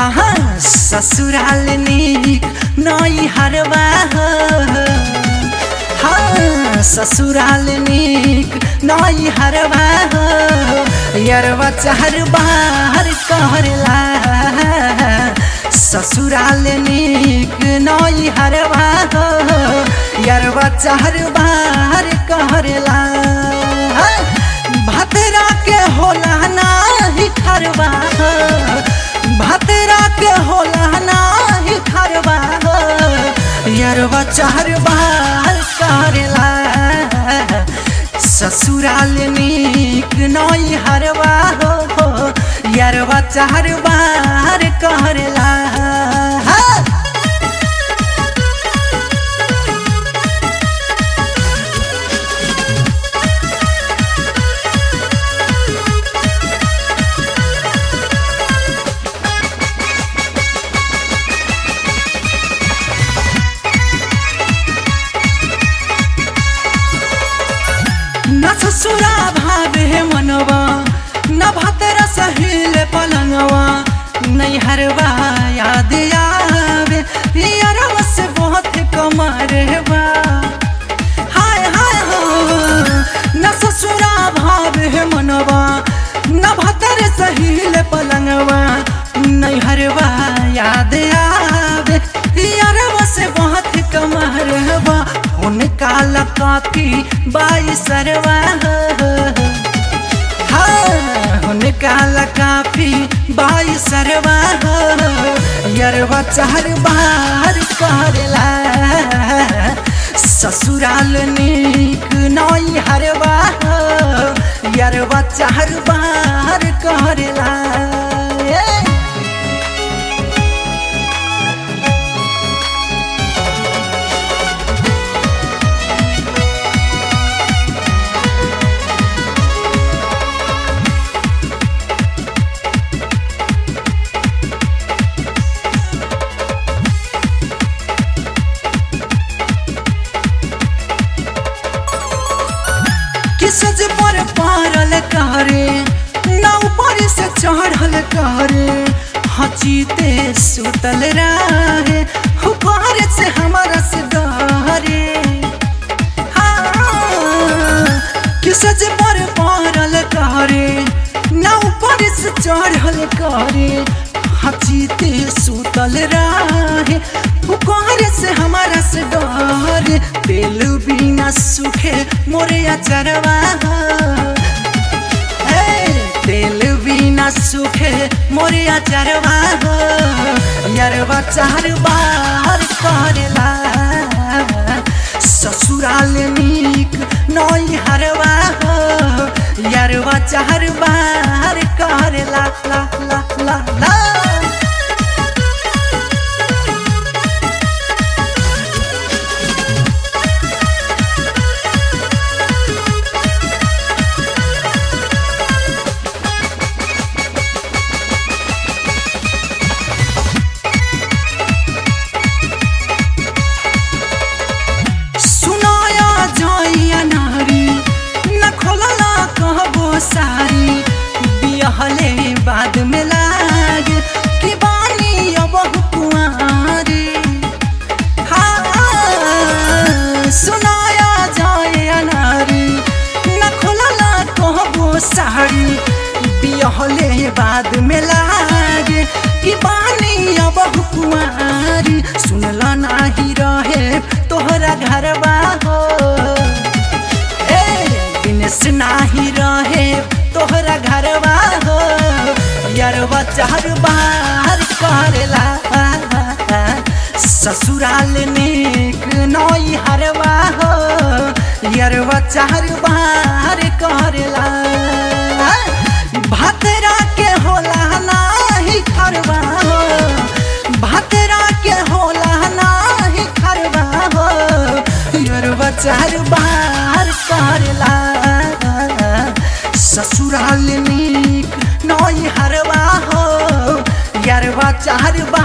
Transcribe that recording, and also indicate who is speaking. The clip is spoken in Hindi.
Speaker 1: ससुराल नीक नई हरवा। हो हाँ ससुराल नीक नई हरवा। हो यरवा चार बार कहला ससुराल नीक नई हरवा। हो यरवा चार बार कहला भतरा के होला खरवा। हो भतरा के होला नाही खरवा हो यरवा चार बार करेला। ससुराल निक नई हरवा हो यरवा चार बार करेला। ससुरा भावे मनवा न भतरा सहिल पलंगवा। नहीं हरवा याद आवे यारवा से बहुत कमरवा हाय हो न ससुरा भावे मनवा न भतर सहिल पलंगवा। नहीं हरवा याद आवे लकाफी बाई सरवा हाँ उनका बाई सरवा यरवा चार बार करेला ससुराल निक नई हरवा यरवा चार बार करेला पर पारल करे, ना ऊपर से चढ़ल करे हचीते सुतल रहे ऊपर से हमारा से डरे पर पारल करे, ना ऊपर से चढ़ल करे हचीते सुतल रहे ऊपर से हमारा से डरे तेल बिना सूखे मोरे अचरवा बिना मोरिया मोरे हो यरवा चार बार करेला ससुराल नीक नई हरवा यरवा चार बार करेला ला ला में लागे कि बानी कुआरी हाँ सुनाया जाइया नारी न कहबो सारी बिहले बाद में लागे कि बानी अब कुआरी सुनला नाही रहे तोहरा घरवा चार बार करेला ससुराल नीक नई हरवा हो, यरवा चार बार करेला भतरा के होला नाही खरवा हो, भतरा के होला नाही खरवा हो, यरवा चार बार करेला ससुराल नीक नई